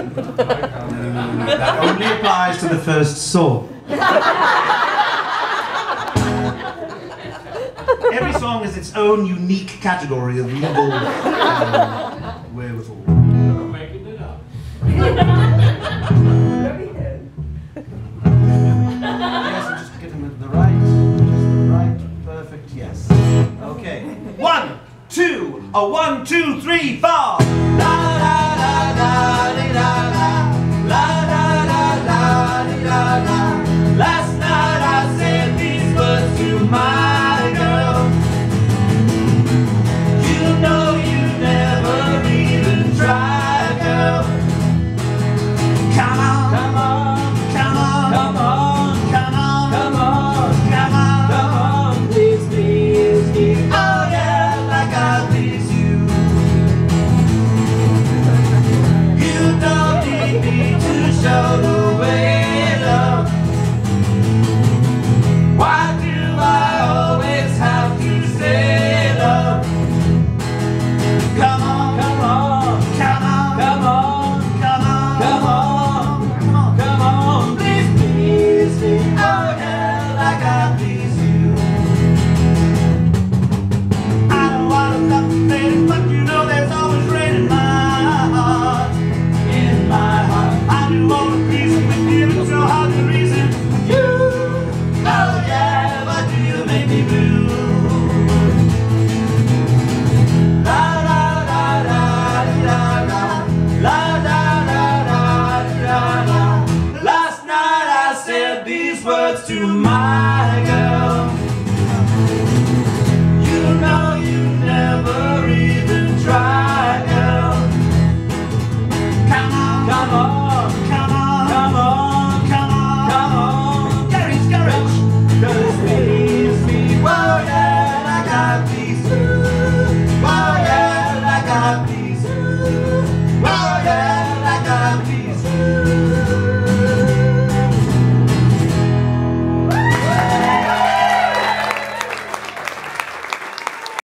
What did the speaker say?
that only applies to the first song. Every song is its own unique category of legal uh, wherewithal. Making it up. yes, I'm just give the right, just the right, perfect yes. Okay. One, two, a one, two, three, four. words to my girl.